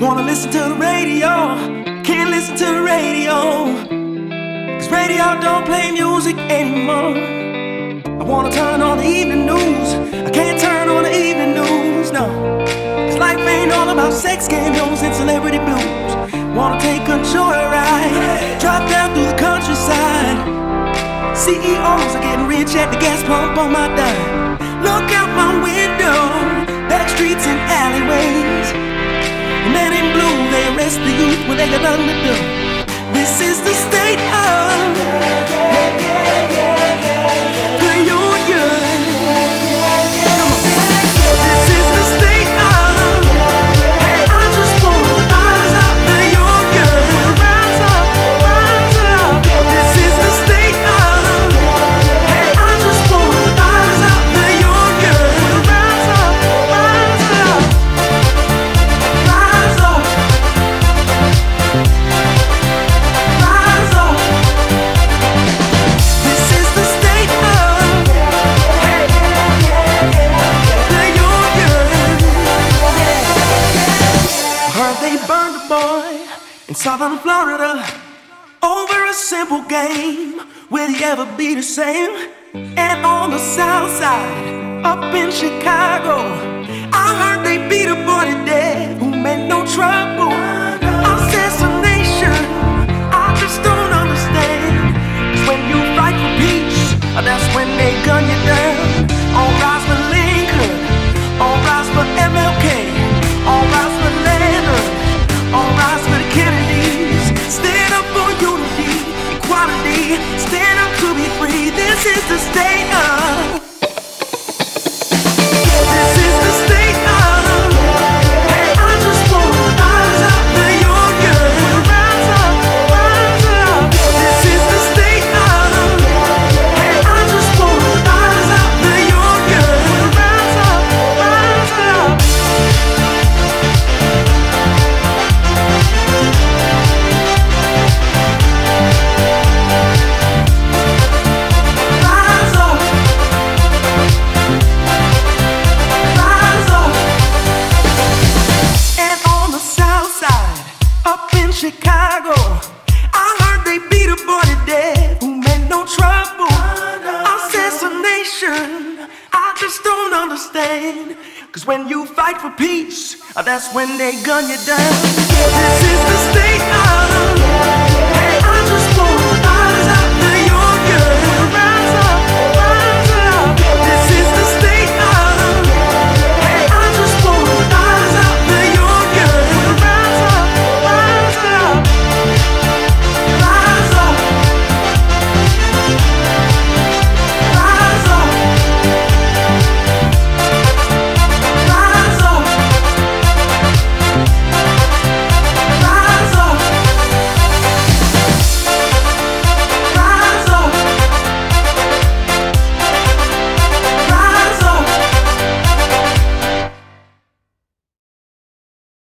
Wanna listen to the radio, can't listen to the radio. Cause radio don't play music anymore. I wanna turn on the evening news, I can't turn on the evening news, no. Cause life ain't all about sex scandals and celebrity blues. CEOs are getting rich at the gas pump on my dime. Look out my window, back streets and alleyways. Men in blue, they arrest the youth when they got nothing to do. In southern Florida over a simple game. Will he ever be the same? And on the south side, up in Chicago, This is Chicago, I heard they beat a boy to death who meant no trouble. Assassination, I just don't understand. Cause when you fight for peace, that's when they gun you down.